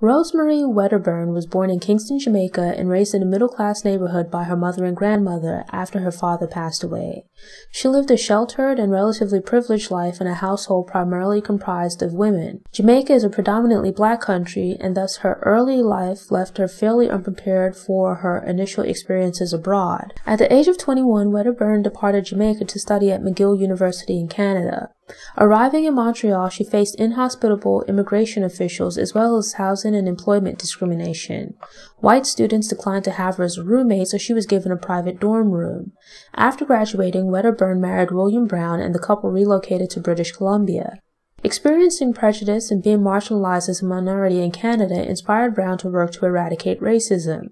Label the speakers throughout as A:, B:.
A: Rosemary Wedderburn was born in Kingston, Jamaica, and raised in a middle class neighborhood by her mother and grandmother after her father passed away. She lived a sheltered and relatively privileged life in a household primarily comprised of women. Jamaica is a predominantly black country, and thus her early life left her fairly unprepared for her initial experiences abroad. At the age of 21, Wedderburn departed Jamaica to study at McGill University in Canada. Arriving in Montreal, she faced inhospitable immigration officials as well as housing and employment discrimination. White students declined to have her as a roommate, so she was given a private dorm room. After graduating, Wedderburn married William Brown and the couple relocated to British Columbia. Experiencing prejudice and being marginalized as a minority in Canada inspired Brown to work to eradicate racism.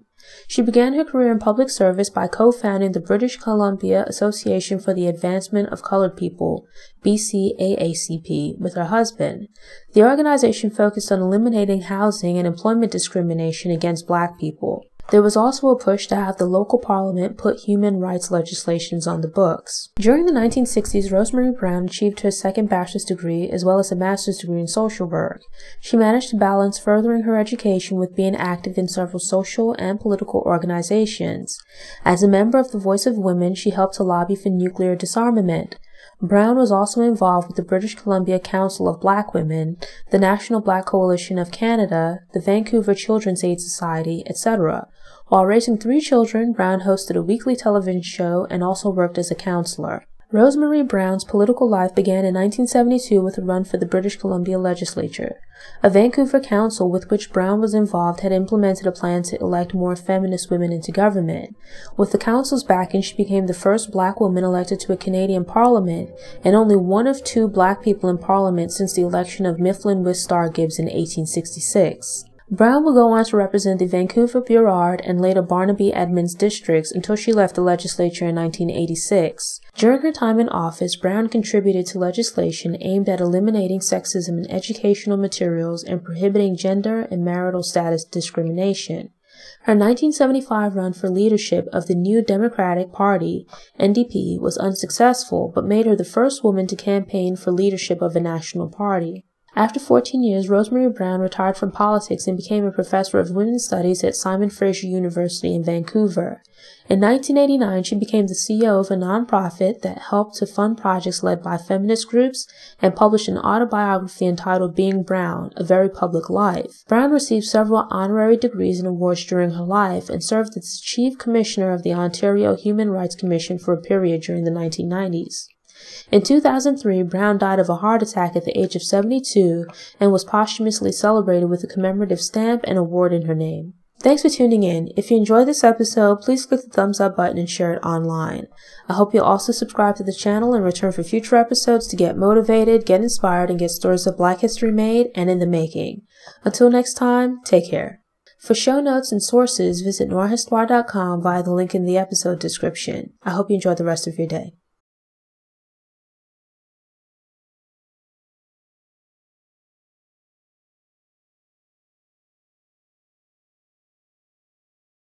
A: She began her career in public service by co-founding the British Columbia Association for the Advancement of Colored People, BCAACP, with her husband. The organization focused on eliminating housing and employment discrimination against black people. There was also a push to have the local parliament put human rights legislations on the books. During the 1960s, Rosemary Brown achieved her second bachelor's degree as well as a master's degree in social work. She managed to balance furthering her education with being active in several social and political organizations. As a member of the Voice of Women, she helped to lobby for nuclear disarmament. Brown was also involved with the British Columbia Council of Black Women, the National Black Coalition of Canada, the Vancouver Children's Aid Society, etc. While raising three children, Brown hosted a weekly television show and also worked as a counselor. Rosemary Brown's political life began in 1972 with a run for the British Columbia legislature. A Vancouver council with which Brown was involved had implemented a plan to elect more feminist women into government. With the council's backing, she became the first black woman elected to a Canadian parliament and only one of two black people in parliament since the election of Mifflin Wistar Gibbs in 1866. Brown would go on to represent the Vancouver Burrard and later Burnaby Edmonds districts until she left the legislature in 1986. During her time in office, Brown contributed to legislation aimed at eliminating sexism in educational materials and prohibiting gender and marital status discrimination. Her 1975 run for leadership of the New Democratic Party, NDP, was unsuccessful, but made her the first woman to campaign for leadership of a national party. After 14 years, Rosemary Brown retired from politics and became a professor of women's studies at Simon Fraser University in Vancouver. In 1989, she became the CEO of a nonprofit that helped to fund projects led by feminist groups and published an autobiography entitled Being Brown, A Very Public Life. Brown received several honorary degrees and awards during her life and served as chief commissioner of the Ontario Human Rights Commission for a period during the 1990s. In 2003, Brown died of a heart attack at the age of 72 and was posthumously celebrated with a commemorative stamp and award in her name. Thanks for tuning in. If you enjoyed this episode, please click the thumbs up button and share it online. I hope you'll also subscribe to the channel and return for future episodes to get motivated, get inspired, and get stories of Black history made and in the making. Until next time, take care. For show notes and sources, visit noirehistoir.com via the link in the episode description. I hope you enjoy the rest of your day.